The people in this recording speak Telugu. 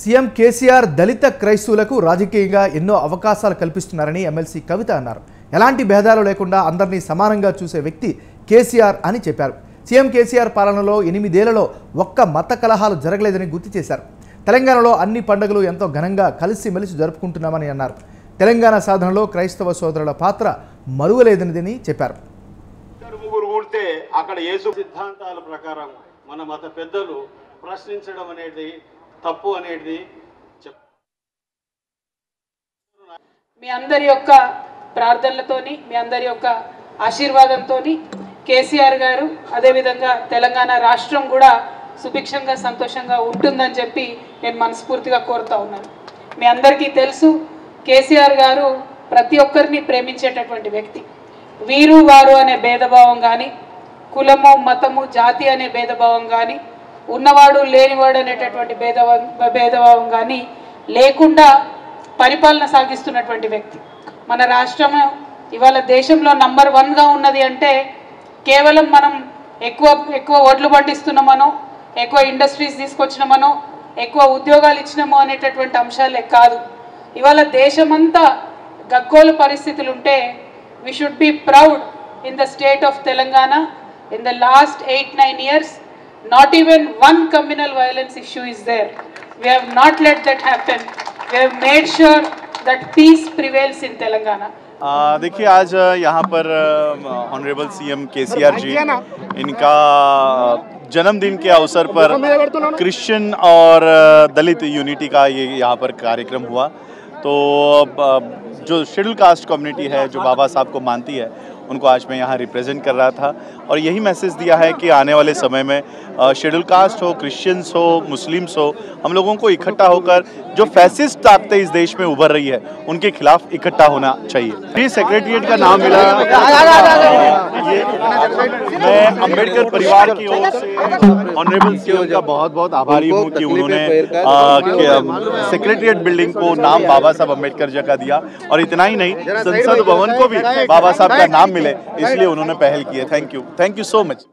సీఎం కేసీఆర్ దళిత క్రైస్తవులకు రాజకీయంగా ఎన్నో అవకాశాలు కల్పిస్తున్నారని ఎమ్మెల్సీ కవిత అన్నారు. ఎలాంటి భేదాలు లేకుండా అందరినీ సమానంగా చూసే వ్యక్తి కేసీఆర్ అని చెప్పారు. సీఎం కేసీఆర్ పాలనలో ఎనిమిదేళ్ళలో ఒక్క మత కలహాలు జరగలేదని గుర్తు చేశారు. తెలంగాణలో అన్ని పండుగలు ఎంతో ఘనంగా కలిసిమెలిసి జరుపుకుంటున్నామని అన్నారు. తెలంగాణ సాధనలో క్రైస్తవ సోదరుల పాత్ర మరువలేదనిదని చెప్పారు. ముగ్గురు కూడితే అక్కడ యేసు సిద్ధాంతాల ప్రకారం మన మత పెద్దలు ప్రశ్నించడం అనేది తప్పు అనేది మీ అందరి యొక్క ప్రార్థనలతోని మీ అందరి యొక్క ఆశీర్వాదంతో కేసీఆర్ గారు అదేవిధంగా తెలంగాణ రాష్ట్రం కూడా సుభిక్షంగా సంతోషంగా ఉంటుందని చెప్పి నేను మనస్ఫూర్తిగా కోరుతా ఉన్నాను. మీ అందరికీ తెలుసు కేసీఆర్ గారు ప్రతి ఒక్కరిని ప్రేమించేటటువంటి వ్యక్తి. వీరు వారు అనే భేదభావం కానీ కులము మతము జాతి అనే భేదభావం కానీ ఉన్నవాడు లేనివాడు అనేటటువంటి భేదభావం భేదభావం కానీ లేకుండా పరిపాలన సాగిస్తున్నటువంటి వ్యక్తి. మన రాష్ట్రం ఇవాళ దేశంలో నంబర్ వన్గా ఉన్నది అంటే కేవలం మనం ఎక్కువ ఎక్కువ ఓట్లు పండిస్తున్నామనో ఎక్కువ ఇండస్ట్రీస్ తీసుకొచ్చినామనో ఎక్కువ ఉద్యోగాలు ఇచ్చినామో అనేటటువంటి అంశాలే కాదు. ఇవాళ దేశమంతా గగ్గోల పరిస్థితులు ఉంటే we should be proud in the state of Telangana in the last eight nine years not even one communal violence issue is there. We have not let that happen. We have made sure that peace prevails in Telangana. देखिए आज यहाँ पर ऑनरेबल सीएम केसीआर जी इनका जन्मदिन के अवसर पर क्रिश्चियन और दलित यूनिटी का ये यहाँ पर कार्यक्रम हुआ तो जो शेड्यूल कास्ट कम्युनिटी है जो बाबा साहब को मानती है उनको आज मैं यहाँ रिप्रेजेंट कर रहा था और यही मैसेज दिया है कि आने वाले समय में शेड्यूल कास्ट हो क्रिश्चियंस हो मुस्लिम्स हो हम लोगों को इकट्ठा होकर जो फैसिस्ट ताकतें इस देश में उभर रही है उनके खिलाफ इकट्ठा होना चाहिए भी सेक्रेटरीट का नाम मिला मैं अंबेडकर परिवार की ओर से ऑनरेबल सीएम का बहुत बहुत आभारी हूँ कि उन्होंने सेक्रेटरिएट बिल्डिंग को नाम बाबा साहब अंबेडकर जी का दिया। और इतना ही नहीं संसद भवन को भी बाबा साहब का नाम मिले इसलिए उन्होंने पहल की है। Thank you thank you so much